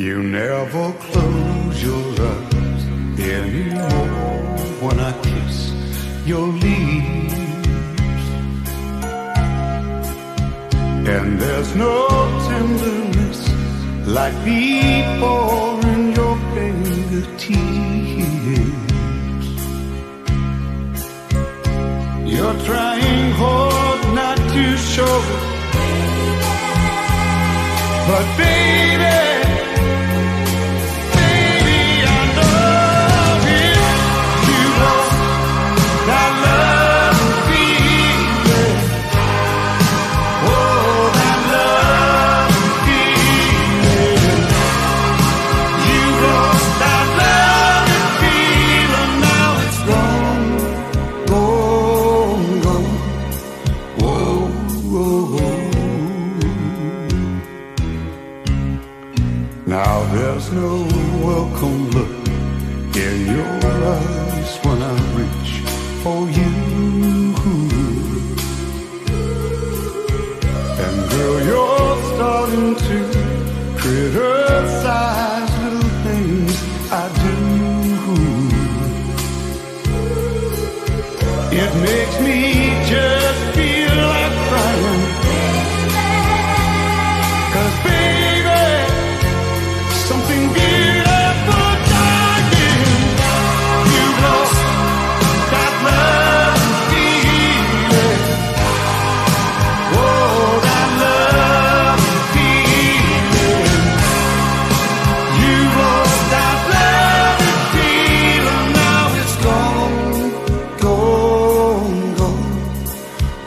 You never close your eyes anymore when I kiss your lips. And there's no tenderness like before in your fingertips. You're trying hard not to show it. But baby, there's no welcome look in your eyes when I reach for you. And girl, you're starting to criticize little things I do. It makes me just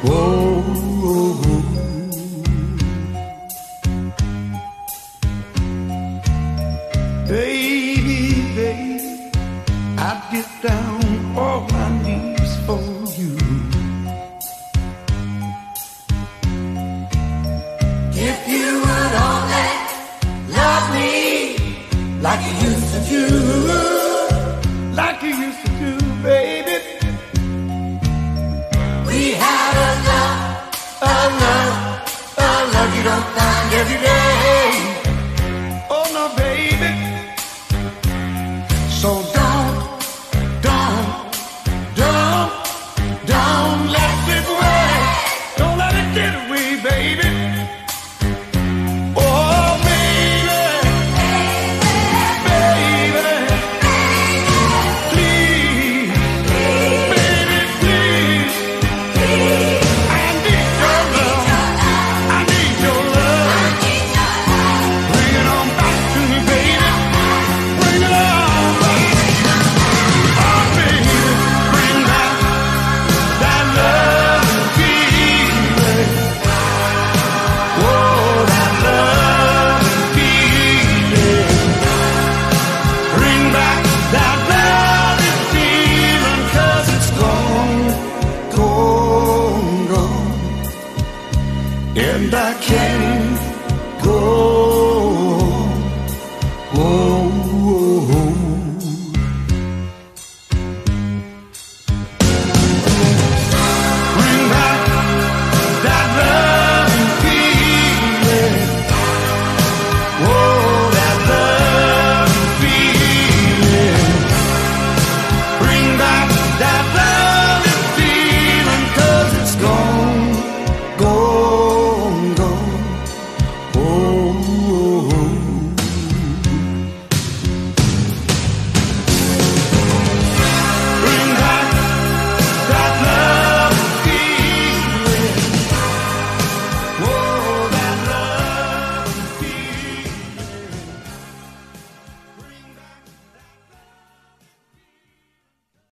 Whoa, whoa, whoa. Baby, baby, I'd get down on my knees for you. If you would only love me like you used to do. and I can't go. Oh, oh, oh.